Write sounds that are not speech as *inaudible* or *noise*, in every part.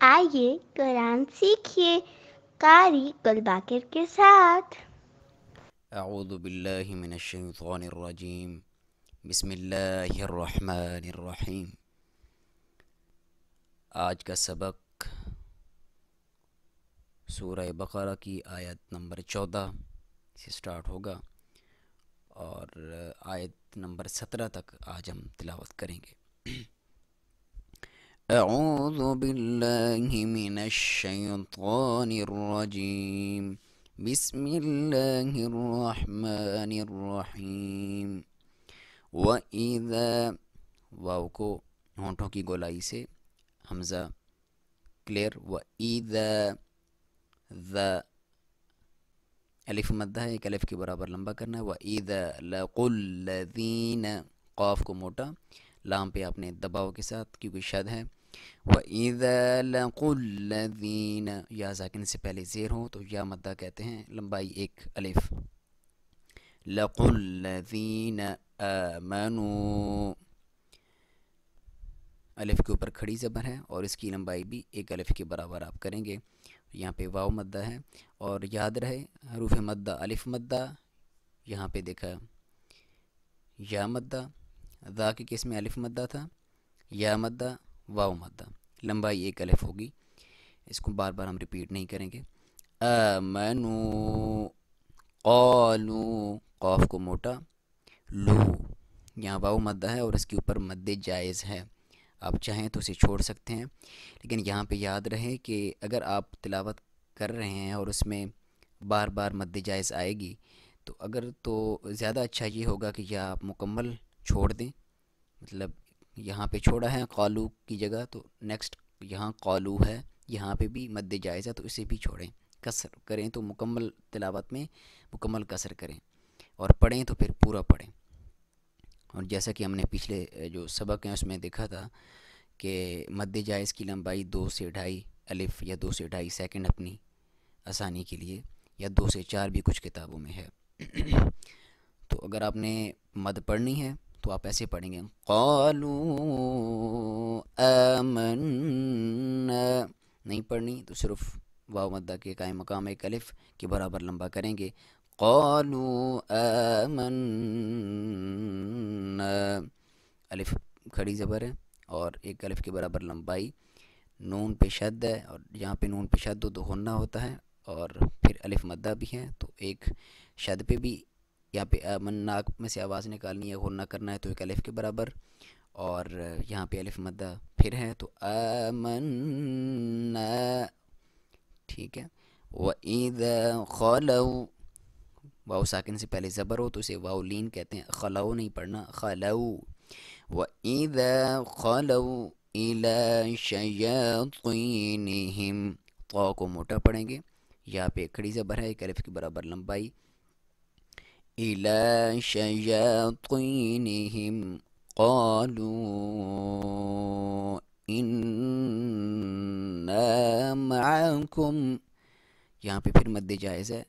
आइए कुरान सीखिए कारी गुलबाकिर के साथ। अऊज़ुबिल्लिमिनश्शैतानिर्रजीम बिस्मिल्लाहिर्रहमानिर्रहीम। आज का सबक सूरह बकरा की आयत नंबर चौदह से स्टार्ट होगा और आयत नंबर सत्रह तक आज हम तिलावत करेंगे। अऊज़ु बिल्लाहि मिनश्शैतानिर्रजीम बिस्मिल्लाहिर्रहमानिर्रहीम व इज़ा वाव को होंठों की गोलाई से हमज़ा क्लियर व इज़ा द अलिफ मद्दा है, एक अलिफ के बराबर लंबा करना है। व इज़ा लकुल्लज़ीन क़ाफ को मोटा, लाम पे आपने दबाव के साथ, क्योंकि शद है व इज़ा लकुल्लज़ीन या जाकिन से पहले ज़ेर हो तो या मद्दा कहते हैं लंबाई एक अलिफ लकुल्लज़ीन आमनू अलिफ के ऊपर खड़ी ज़बर है और इसकी लंबाई भी एक अलिफ के बराबर आप करेंगे यहाँ पे वाव मद्दा है और याद रहे हरूफ मद्दा अलिफ मद्दा यहाँ पे देखा या मद्दा दा के केस में अलिफ मद्दा था या मद्दा वाव मद्दा लंबाई एक अलिफ होगी। इसको बार बार हम रिपीट नहीं करेंगे। आमनू कौलू कौफ को मोटा, लू। यहाँ वाव मद्दा है और इसके ऊपर मद्दे जायज़ है। आप चाहें तो इसे छोड़ सकते हैं, लेकिन यहाँ पे याद रहे कि अगर आप तिलावत कर रहे हैं और उसमें बार बार मद्द जायज़ आएगी तो अगर तो ज़्यादा अच्छा ये होगा कि यह आप मुकम्मल छोड़ दें मतलब यहाँ पे छोड़ा है कौलू की जगह तो नेक्स्ट यहाँ कौलू है, यहाँ पे भी मद्द जायज़ है तो इसे भी छोड़ें। कसर करें तो मुकम्मल तिलावत में मुकम्मल कसर करें और पढ़ें तो फिर पूरा पढ़ें। और जैसा कि हमने पिछले जो सबक हैं उसमें देखा था कि मद्द जायज़ की लंबाई दो से ढाई अलिफ या दो से ढाई सेकंड अपनी आसानी के लिए, या दो से चार भी कुछ किताबों में है। *clears throat* तो अगर आपने मद पढ़नी है तो आप ऐसे पढ़ेंगे, कौलू अमन नहीं पढ़नी तो सिर्फ़ वाव मद्दा के कायम मकाम एक अलिफ के बराबर लंबा करेंगे, कौलू अमन अलिफ खड़ी ज़बर है और एक अलिफ के बराबर लंबाई, नून पे शद है और यहाँ पे नून पे शद होना होता है और फिर अलिफ मद्दा भी है तो एक शद पे भी यहाँ पे अमन नाक में से आवाज़ निकालनी है, होना करना है तो एक अलिफ के बराबर। और यहाँ पे अलिफ मद्दा फिर है तो अमन ठीक है। व ईद खलऊ वाव साकिन से पहले ज़बर हो तो उसे वाव लीन कहते हैं। खलाऊ नहीं पढ़ना, खलऊ। व ईद खलऊ शयातीनहिम तो को मोटा पढ़ेंगे। यहाँ पे खड़ी ज़बर है, एक अलिफ के बराबर लंबाई। इला शयातीनहिम क़ालू इन्ना मअकुम यहाँ पे फिर मद्दे जायज़ है,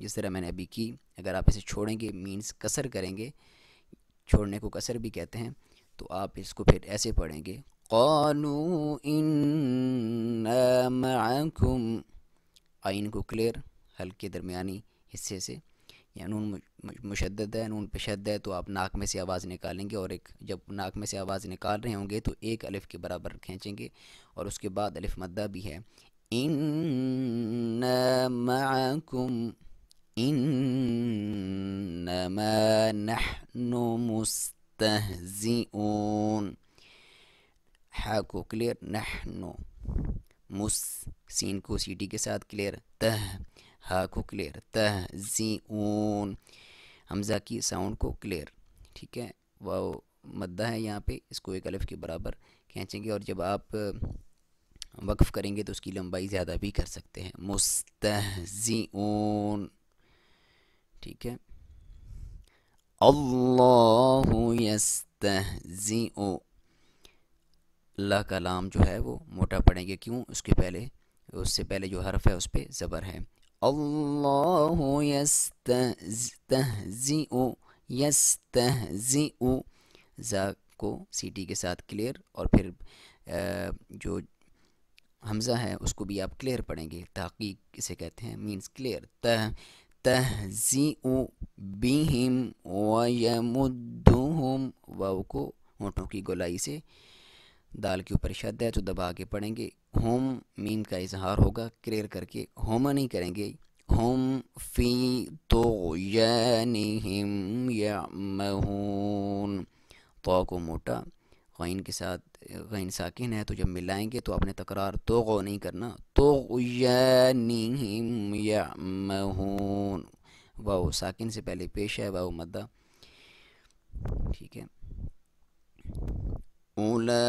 जिस तरह मैंने अभी की। अगर आप इसे छोड़ेंगे मीन्स कसर करेंगे, छोड़ने को कसर भी कहते हैं तो आप इसको फिर ऐसे पढ़ेंगे इन्ना मअकुम आइन को क्लियर हल्के दरमियानी हिस्से से। या नून मुशद्दद है, नून पेशद है तो आप नाक में से आवाज़ निकालेंगे और एक, जब नाक में से आवाज़ निकाल रहे होंगे तो एक अलिफ़ के बराबर खींचेंगे और उसके बाद अलिफ़ मद्दा भी है। इन इन्नमा नहनु को क्लियर, नहनु मुस, सीन को सीटी के साथ क्लियर, तह। हा को क्लियर तह, जी, ऊन, हमज़ा की साउंड को क्लियर ठीक है? वह मद्दा है यहाँ पे, इसको एक अलिफ के बराबर खींचेंगे और जब आप वक्फ़ करेंगे तो उसकी लंबाई ज़्यादा भी कर सकते हैं. मुस्तहजिऊन ठीक है? अल्लाह यस्तहजिउ अल्लाह का लाम जो है वो मोटा पड़ेंगे. क्यों? उसके पहले, उससे पहले जो हर्फ है उस पर ज़बर है. अल्लाह यस्तहजिउ यस्तहजिउ ज़ा को सीटी के साथ क्लियर और फिर जो हमज़ा है उसको भी आप क्लियर पढ़ेंगे। ताक़ी किसे कहते हैं मीन्स क्लियर तह तहजी बिहिम वयमुद्दुहुम वाव को होठों की गोलाई से दाल के ऊपर शद है तो दबा के पढ़ेंगे होम मीम का इजहार होगा क्लियर करके। होमा नहीं करेंगे। हम फ़ी तो यामहून। तो को मोटा। गैन के साथ, गैन साकिन है तो जब मिलाएँगे तो आपने तकरार तो गो नहीं करना। तो यानिहिम यामहून। वाह साकिन से पहले पेश है वाह मद्दा। ठीक है। उलाइका,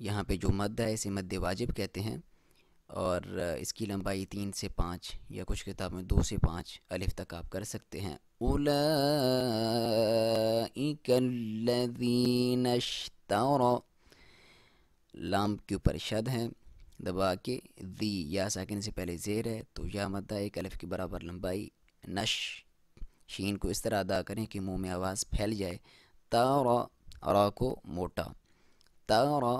यहाँ पे जो मद है, इसे मद वाजिब कहते हैं। और इसकी लंबाई तीन से पाँच या कुछ किताब में दो से पाँच अलिफ तक आप कर सकते हैं। लाम के ऊपर शद है, दबा के दी या साकिन से पहले ज़ेर है तो या मद्दा एक अलिफ के बराबर लंबाई नश शीन को इस तरह अदा करें कि मुंह में आवाज़ फैल जाए तारा रा को मोटा तारा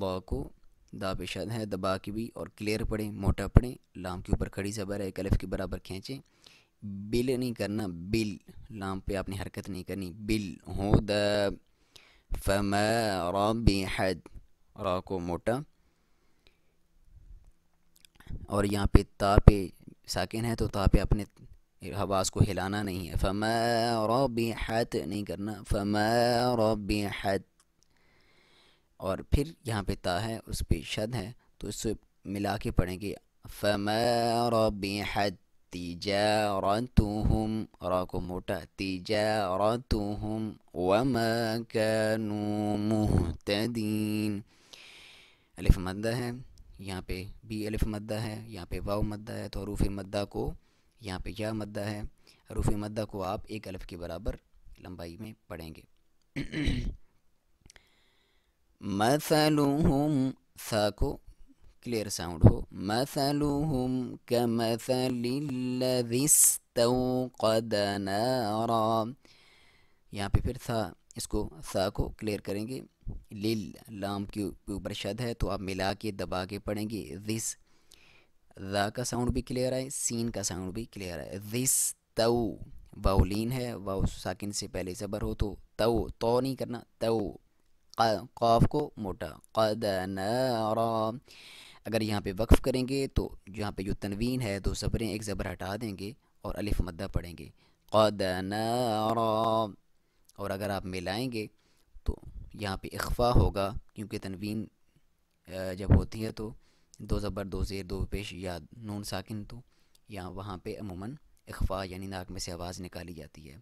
दा को दा पेशाद है दबा के भी और क्लियर पढ़ें मोटा पढ़ें लाम के ऊपर खड़ी जबर है कलफ के बराबर खींचें बिल नहीं करना, बिल, लाम पे आपने हरकत नहीं करनी। बिल हुद फमा रबिहद रा को मोटा। और यहाँ पे ता पे साकिन है तो ता पे अपने हवास को हिलाना नहीं है। फमा रबिहत नहीं करना, फम रबिहत और फिर यहाँ पे ता है, उस पर शद है तो इससे मिला के पढ़ेंगे, फमा रबिहत रा को मोटा तिजारतुहुम वमा कानू मुहतदीन अलिफ मद्दा है यहाँ पे बी अलिफ मद्दा है यहाँ पे वाव मद्दा है तो हरूफ मद्दा को यहाँ पे या मद्दा है हरूफ मद्दा को आप एक अलिफ के बराबर लंबाई में पढ़ेंगे मसलुहुम सा को क्लियर साउंड हो मसलुहुम कमसलिल्लज़िस्तौक़द यहाँ पे फिर सा, इसको सा को क्लियर करेंगे. लिल, लाम के ऊपर शद है तो आप मिला के दबा के पढ़ेंगे. दिस दा का साउंड भी क्लियर है सीन का साउंड भी क्लियर है दिस तऊ वाउलीन है. वाउ साकिन से पहले ज़बर हो तो तऊ तो नहीं करना. तऊ क़ाफ को मोटा. कद अगर यहाँ पे वक्फ़ करेंगे तो यहाँ पे जो तनवीन है, दो ज़बरें एक ज़बर हटा देंगे और अलिफ मद्दा पढ़ेंगे। कद और अगर आप मिलाएँगे तो यहाँ पे इख्फा होगा, क्योंकि तनवीन जब होती है तो दो ज़बर, दो ज़ेर, दो पेश या नून साकिन तो यहाँ वहाँ पे अमूमन इख्फा यानी नाक में से आवाज़ निकाली जाती है।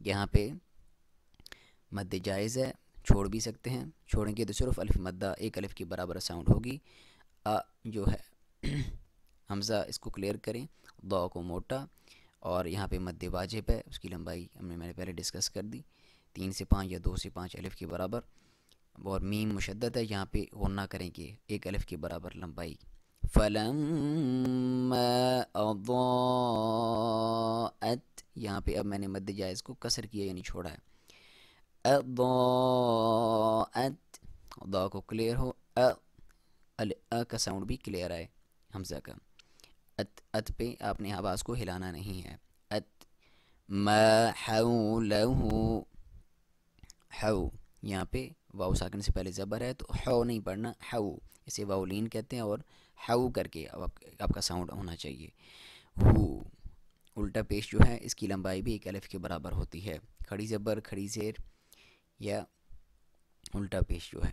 यहाँ पे मद जायज़ है छोड़ भी सकते हैं छोड़ेंगे तो सिर्फ अलिफ मद्दा एक अलिफ की बराबर साउंड होगी आ जो है *clears throat* हमज़ा इसको क्लियर करें दो को मोटा और यहाँ पे मद्द वाजिब है उसकी लंबाई हमने मैंने पहले डिस्कस कर दी तीन से पाँच या दो से पाँच अलिफ के बराबर, और मीम मुशद्दत है, यहाँ पे ना करेंगे एक अलिफ के बराबर लंबाई। फ़लम यहाँ पे अब मैंने मद्द जायज़ को कसर किया, यानी छोड़ा है। अदा को क्लियर हो, अ, अल, अ का साउंड भी क्लियर आए, हमजा का। अत अत पे आपने आवाज़ को हिलाना नहीं है। अत महू हऊ यहाँ पे वाउ साकिन से पहले ज़बर है तो हऊ नहीं पढ़ना हऊ इसे वाउलीन कहते हैं और हऊ करके अब आप, आपका साउंड होना चाहिए हु उल्टा पेश जो है इसकी लंबाई भी एक अलिफ के बराबर होती है खड़ी ज़बर खड़ी ज़ेर या उल्टा पेश जो है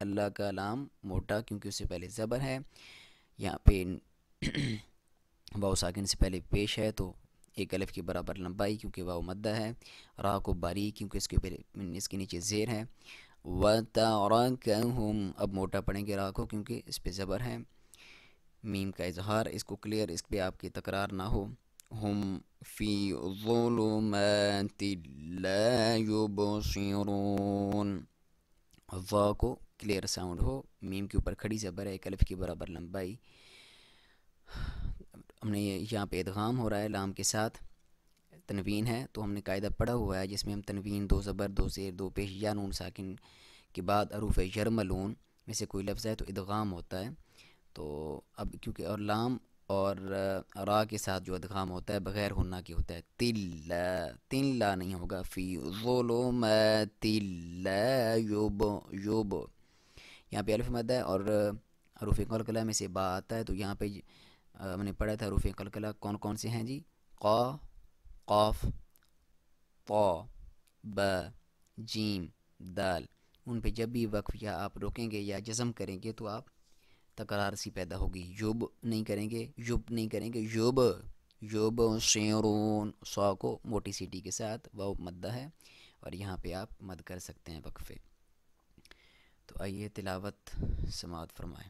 अल्लाह का लाम मोटा क्योंकि उससे पहले ज़बर है। यहाँ पे *clears throat* वाउ साकिन से पहले पेश है तो एक अलिफ के बराबर लंबाई क्योंकि वाव मद्दा है। रा को बारीक क्योंकि इसके ऊपर इसके नीचे ज़ेर है। व हम अब मोटा पढ़ेंगे रा को क्योंकि इस पर ज़बर है। मीम का इजहार, इसको क्लियर इस पर आपकी तकरार ना हो। हम फ़ी वा को क्लियर साउंड हो। मीम के ऊपर खड़ी ज़बर है एक अलिफ के बराबर लंबाई। हमने यहाँ पे इदगाम हो रहा है लाम के साथ। तनवीन है तो हमने कायदा पढ़ा हुआ है, जिसमें हम तनवीन, दो ज़बर, दो शेर, दो पेश या नून साकिन के बाद अरूफ यरमलून, में से कोई लफ्ज़ है तो इदगाम होता है। तो अब क्योंकि और लाम और रा के साथ जो अदगाम होता है, बग़ैर हुन्ना की होता है। तिल तिल्ला नहीं होगा, फ़ी ज़ुलुम तिल्ला युब युब। यहाँ पे अलिफ मद है और हरूफ कलकला में से बा आता है तो यहाँ पे हमने पढ़ा था हरूफ कलकला कौन कौन से हैं जी? क़ा, क़ाफ ता ब, जीम, दाल। उन पे जब भी वक्फ या आप रोकेंगे या जज़म करेंगे तो आप तकरार सी पैदा होगी। युब नहीं करेंगे, युब नहीं करेंगे, युब युब, शेरून, सौ को मोटी सीटी के साथ, वह मद्दा है, और यहाँ पे आप मद कर सकते हैं वक्फे। तो आइए तिलावत समात फरमाएं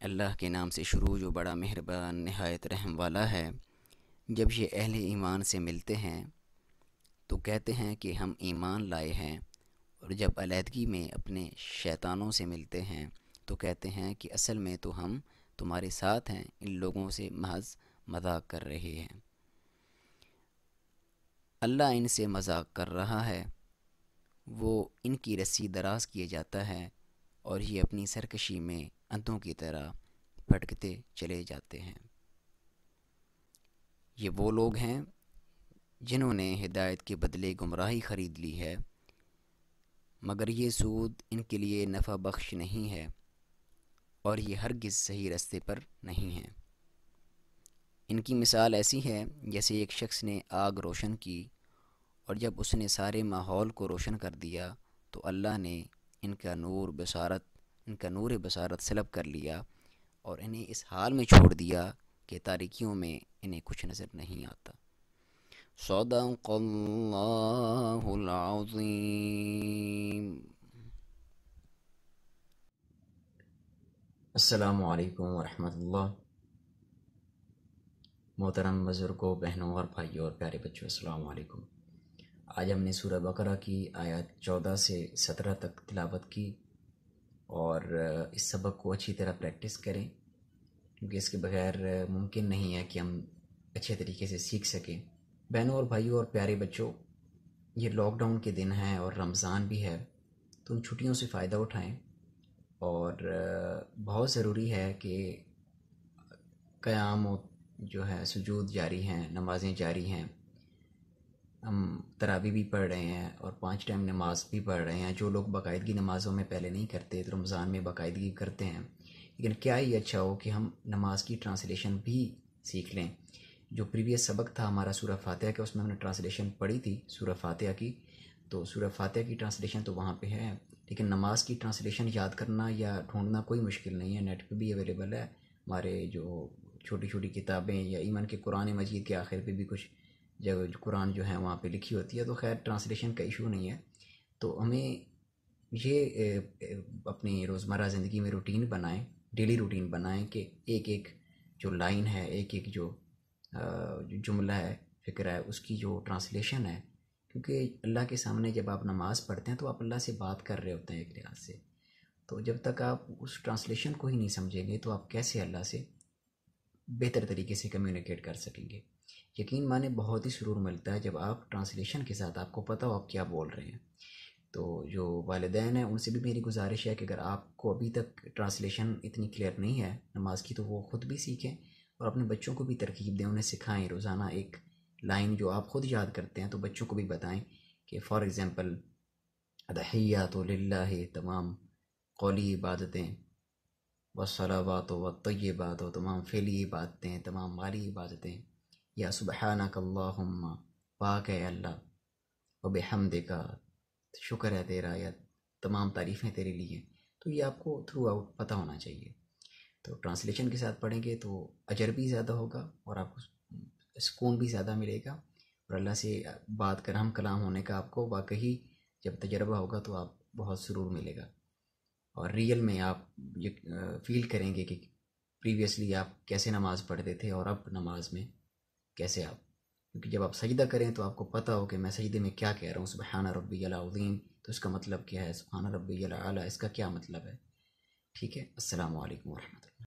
अल्लाह के नाम से शुरू जो बड़ा मेहरबान नहायत रहम वाला है जब ये अहले ईमान से मिलते हैं तो कहते हैं कि हम ईमान लाए हैं और जब अलीहदगी में अपने शैतानों से मिलते हैं तो कहते हैं कि असल में तो हम तुम्हारे साथ हैं, इन लोगों से महज मज़ाक कर रहे हैं। अल्लाह इनसे मज़ाक कर रहा है। वो इनकी रस्सी दराज किए जाता है और ये अपनी सरकशी में अंधों की तरह भटकते चले जाते हैं। ये वो लोग हैं जिन्होंने हिदायत के बदले गुमराही ख़रीद ली है। मगर ये सूद इनके लिए नफ़ा बख्श नहीं है और ये हरगिज़ सही रास्ते पर नहीं हैं। इनकी मिसाल ऐसी है, जैसे एक शख्स ने आग रोशन की और जब उसने सारे माहौल को रोशन कर दिया तो अल्लाह ने इनका नूर बसारत, इनका नूर बसारत सलब कर लिया और इन्हें इस हाल में छोड़ दिया कि तारीकियों में इन्हें कुछ नज़र नहीं आता। सदक़ल्लाहुल असलकम वरहमतुल्लाह मोहतरम बुज़ुर्गों बहनों और भाइयों और प्यारे बच्चों अस्सलाम वालेकुम आज हमने सूरह बकरा की आयत चौदह से सत्रह तक तिलावत की और, इस सबक को अच्छी तरह प्रैक्टिस करें, क्योंकि इसके बगैर, मुमकिन नहीं है कि हम अच्छे तरीके से सीख सकें। बहनों और भाइयों और प्यारे बच्चों, ये लॉकडाउन के दिन हैं और रमज़ान भी है तो उन छुट्टियों से फ़ायदा उठाएँ। और बहुत ज़रूरी है कि क़याम जो है, सुजूद जारी हैं, नमाज़ें जारी हैं। हम तरावी भी पढ़ रहे हैं और पाँच टाइम नमाज़ भी पढ़ रहे हैं। जो लोग बाकायदगी नमाज़ों में पहले नहीं करते तो रमज़ान में बाकायदगी करते हैं। लेकिन क्या ही अच्छा हो कि हम नमाज़ की ट्रांसलेशन भी सीख लें। जो प्रीवियस सबक था हमारा सूरह फातह का, उसमें हमने ट्रांसलेशन पढ़ी थी सूरह फातह की। तो सूरह फातह की ट्रांसलेशन तो वहाँ पे है, लेकिन नमाज़ की ट्रांसलेशन याद करना या ढूंढना कोई मुश्किल नहीं है। नेट पे भी अवेलेबल है, हमारे जो छोटी छोटी किताबें या ईमन के कुरान मजीद के आखिर पे भी कुछ जगह कुरान जो है वहाँ पे लिखी होती है तो खैर ट्रांसलेशन का इशू नहीं है। तो हमें ये अपनी रोज़मर्रा ज़िंदगी में रूटीन बनाएँ डेली रूटीन बनाएँ कि एक एक जो लाइन है एक एक जो जुमला है, फ़िक्र है, उसकी जो ट्रांसलेशन है, क्योंकि अल्लाह के सामने जब आप नमाज़ पढ़ते हैं तो आप अल्लाह से बात कर रहे होते हैं एक लिहाज से। तो जब तक आप उस ट्रांसलेशन को ही नहीं समझेंगे तो आप कैसे अल्लाह से बेहतर तरीके से कम्युनिकेट कर सकेंगे? यकीन माने, बहुत ही सुरूर मिलता है जब आप ट्रांसलेशन के साथ आपको पता हो आप क्या बोल रहे हैं। तो जो वालदेन हैं, उनसे भी मेरी गुजारिश है कि अगर आपको अभी तक ट्रांसलेशन इतनी क्लियर नहीं है नमाज़ की तो वो ख़ुद भी सीखें। और अपने बच्चों को भी तरकीब दें, उन्हें सिखाएँ। रोज़ाना एक लाइन जो आप ख़ुद याद करते हैं तो बच्चों को भी बताएँ कि फ़ॉर एग्ज़ाम्पल अदहिया तो ला तमाम कौली इबादतें, व वसलावात व तय्यबात व तमाम फैली इबादतें, तमाम माली इबादतें। या सुबहानक अल्लाहुम्मा, पाक है अल्लाह, व बेहमद का शुक्र है तेरा या तमाम तारीफ़ें तेरे लिए। तो ये आपको थ्रू आउट पता होना चाहिए। तो ट्रांसलेशन के साथ पढ़ेंगे तो अजर भी ज़्यादा होगा और आपको सुकून भी ज़्यादा मिलेगा। और अल्लाह से बात कर, हम कलाम होने का आपको वाकई जब तजर्बा होगा तो आप बहुत सुरूर मिलेगा। और रियल में आप ये फील करेंगे कि प्रीवियसली आप कैसे नमाज़ पढ़ते थे और अब नमाज़ में कैसे आप। क्योंकि जब आप सजदा करें तो आपको पता हो कि मैं सजदे में क्या कह रहा हूँ, सुबहाना रब्बी अलाउद्दीन तो इसका मतलब क्या है, सुबहाना रब्बी अला इसका क्या मतलब है? ठीक है असलकम रहमतुल्लाह